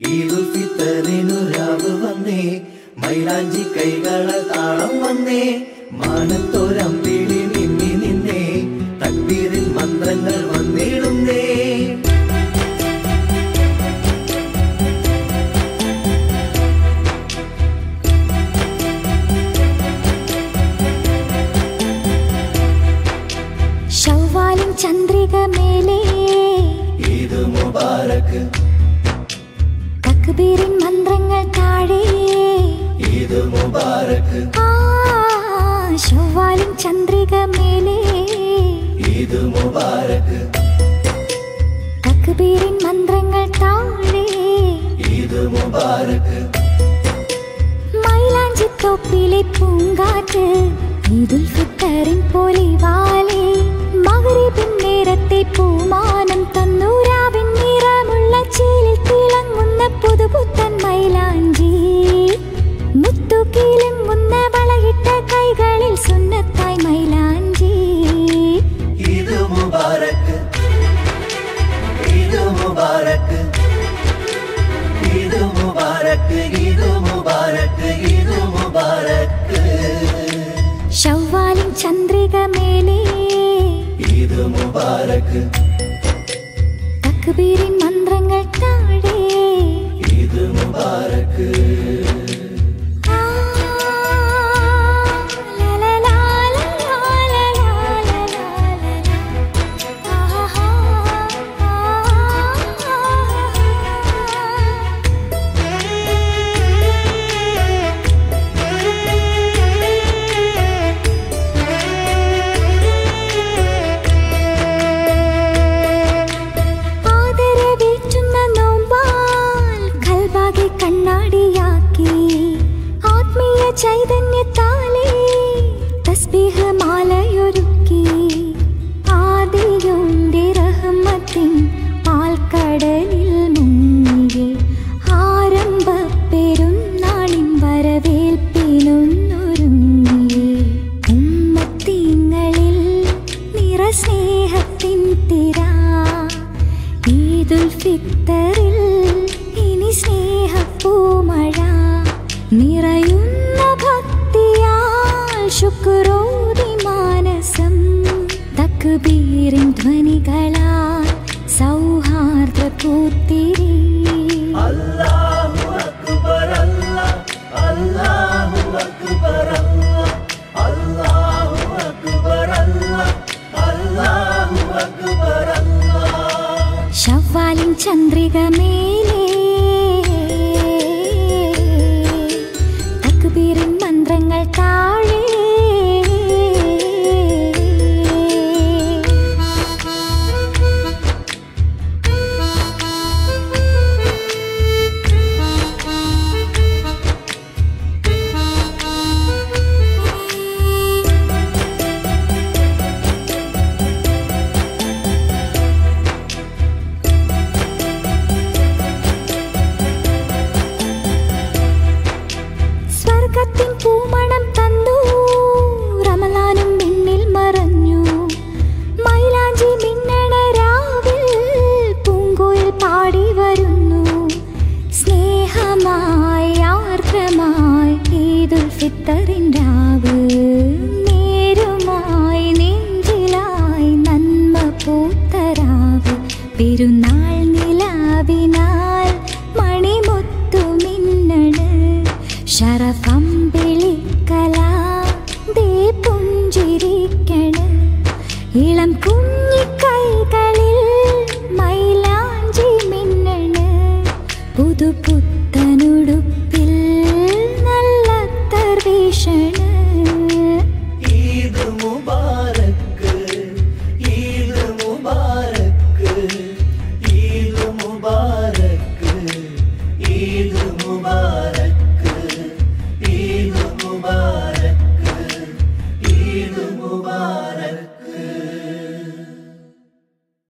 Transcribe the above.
ഈദുൽ ഫിത്തറിനു രാവ് വന്നേ മൈലാഞ്ചി കൈകള താളം വന്നേ മാനത്തോരമ്പിളി നിന്നി നിന്നേ തക്ബീരിൽ മന്ത്രങ്ങൾ വന്നിടുന്നേ. ചന്ദ്രിക മേലേ ഇത് മുബാരക്ക് ജിബിരിൻ മന്ത്രങ്ങൾ താഴേ ഈദ് മുബാരക് ചൊവ്വാലും ചന്ദ്രിക മേലേ ഈദ് മുബാരക് തക്ബീരിൻ മന്ത്രങ്ങൾ താഴേ ഈദ് മുബാരക് മൈലാഞ്ചി തൊപ്പിലെ പൂങ്കാറ്റ് ഈദുൽ ഫിത്തറിൻ പൊലിവാലേ മകരിബിൻ നേരത്തെ പൂമാനം ഷവ്വാലിൻ ചന്ദ്രിക മേലേ. ഈദ് തക്ബീരിൻ മന്ത്രങ്ങൾ താഴെ. ഈദ് മുബാരക്ക് ചൈതന്യ കബീറിൻ ധ്വനികളാൽ സൗഹാർദ്ദ കൂത്തിരി ശവ്വാലിൻ ചന്ദ്രിക മേലേ തക്കുപീറിൻ മന്ത്രങ്ങൾ താഴെ രാവ് നേരുമായി നെഞ്ചിലായി നന്മ പൂത്തരാവ്. പെരുന്നാൾ നിലാവിനാൽ മണിമുത്തു മിന്നണ് ശരഫമ്പിളിക്കല ദേ പുഞ്ചിരിക്കണ്. ഇളം കുഞ്ഞിക്കൈകളിൽ മൈലാഞ്ചി മിന്നണ്. പുതുപുത്തനുടുപ്പിൽ 历史